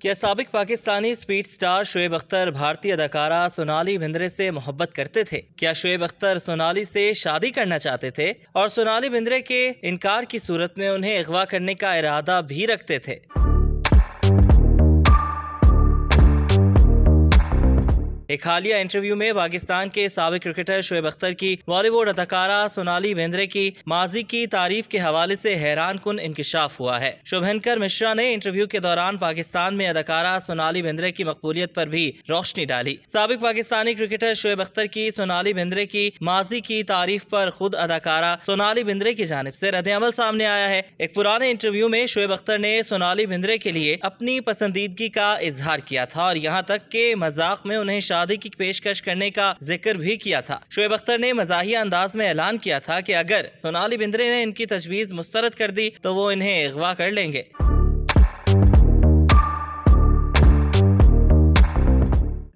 क्या सबक Pakistani speed star Shoaib Akhtar भारतीय अदाकारा सोनाली भिंद्रे से मोहब्बत करते थे। क्या शुएब अख्तर सोनाली से शादी करना चाहते थे? और सोनाली भिंद्रे के इनकार की सूरत में उन्हें अगवा करने का इरादा भी रखते थे। एक हालिया इंटरव्यू में पाकिस्तान के सबक क्रिकेटर शुएब अख्तर की बॉलीवुड अदाकारा सोनाली बेंद्रे की माजी की तारीफ़ के हवाले से हैरान कन इंकशाफ हुआ है। शुभंकर मिश्रा ने इंटरव्यू के दौरान पाकिस्तान में अदाकारा सोनाली बेंद्रे की मकबूलियत पर भी रोशनी डाली। सबक पाकिस्तानी क्रिकेटर शुएब अख्तर की सोनाली बेंद्रे की माजी की तारीफ़ पर खुद अदाकारा सोनाली बिंद्रे की जानब ऐसी रद्द अमल सामने आया है। एक पुराने इंटरव्यू में शुएब अख्तर ने सोनाली बिंद्रे के लिए अपनी पसंदीदगी का इजहार किया था और यहाँ तक के मज़ाक में उन्हें शादी की पेशकश करने का ज़िक्र भी किया था। शोएब अख्तर ने मजाहिया अंदाज में ऐलान किया था की अगर सोनाली बिंद्रे ने इनकी तजवीज मुस्तरद कर दी तो वो इन्हें अगवा कर लेंगे।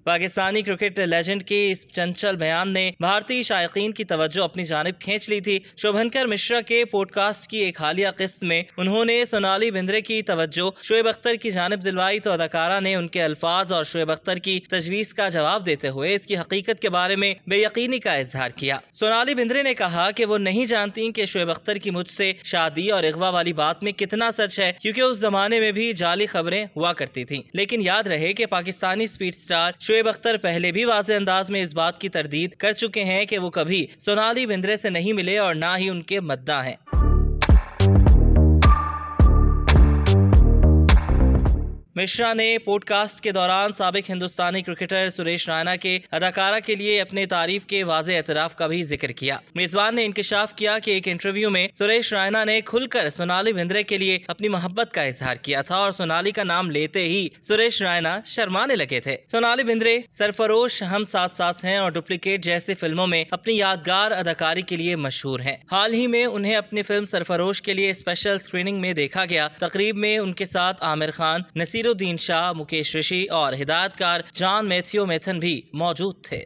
पाकिस्तानी क्रिकेट लेजेंड के इस चंचल बयान ने भारतीय शायकीन की तवज्जो अपनी जानब खींच ली थी। शोभनकर मिश्रा के पॉडकास्ट की एक हालिया किस्त में उन्होंने सोनाली बिंद्रे की तवज्जो, शुएब अख्तर की जानब दिलवाई तो अदाकारा ने उनके अल्फाज और शुएब अख्तर की तजवीज का जवाब देते हुए इसकी हकीकत के बारे में बेयकीनी का इजहार किया। सोनाली बिंद्रे ने कहा कि वो नहीं जानती कि शुएब अख्तर की मुझसे शादी और अगवा वाली बात में कितना सच है, क्योंकि उस जमाने में भी जाली खबरें हुआ करती थी। लेकिन याद रहे कि पाकिस्तानी स्पीड स्टार शुएब अख्तर पहले भी वाज अंदाज में इस बात की तरदीद कर चुके हैं कि वो कभी सोनाली बिंद्रे से नहीं मिले और ना ही उनके मद्दा हैं। मिश्रा ने पॉडकास्ट के दौरान सबक हिंदुस्तानी क्रिकेटर सुरेश रैना के अदाकारा के लिए अपने तारीफ़ के वाज एतराफ का भी ज़िक्र किया। मेजबान ने इंकशाफ किया कि एक इंटरव्यू में सुरेश रायना ने खुलकर सोनाली भिंद्रे के लिए अपनी मोहब्बत का इजहार किया था और सोनाली का नाम लेते ही सुरेश रैना शर्माने लगे थे। सोनाली भिंद्रे सरफरोश हम साथ साथ हैं और डुप्लीकेट जैसी फ़िल्मों में अपनी यादगार अदाकारी के लिए मशहूर हैं। हाल ही में उन्हें अपनी फ़िल्म सरफरोश के लिए स्पेशल स्क्रीनिंग में देखा गया। तकरीब में उनके साथ आमिर खान, नसीर नसीरुद्दीन शाह मुकेश ऋषि और हिदायतकार जॉन मैथ्यू मेथन भी मौजूद थे।